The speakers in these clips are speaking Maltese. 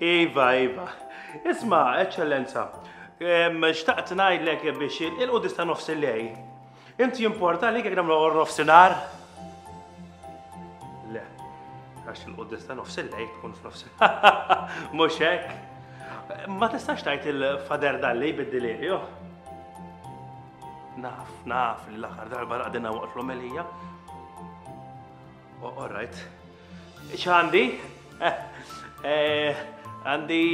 Iva, iva. Isma, eċċellenza, xtaqt ngħidlek biex il-qudis ta' nofs il-lej. Inti importa li kek namlu nofsinar? Le, għax il-qudis ta' nofs il-lej tkun f'nofs. Mhux hekk. Ma tistax tajt il-fader dalli bid-delirio? Naf, naf li l-aħħar darba għadina waqt l-omelija. All right. X'għandi? Eh, għandi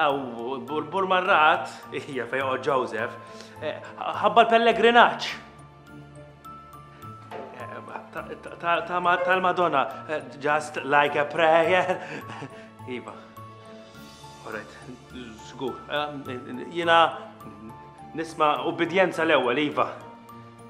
Aw, burbur marrat, hija fej joqgħod Joseph, eh, ħabba l-pellegrinaġġ. Eh, Tal-Madonna, eh, just like a prayer. Iva. Alright, żgur. Jiena nisma' ubbidjenza l-ewwel, Iva.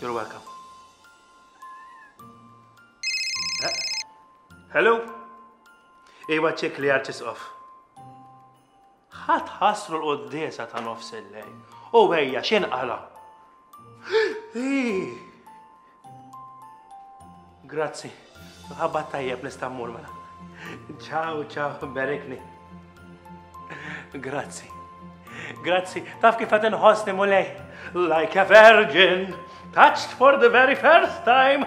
You're welcome. Hello? Iwa ċek li għarċis off. ħat ħasru l-qoddesa ta' nofs il-lejn. U għeja, xin għala? Grazzi. Ħabba tajjeb nista' mmur mela. Ciao, ciao, berikni. Grazzi. Grazzi. Taf kif għad nħossni mulej? Like a virgin, touched for the very first time.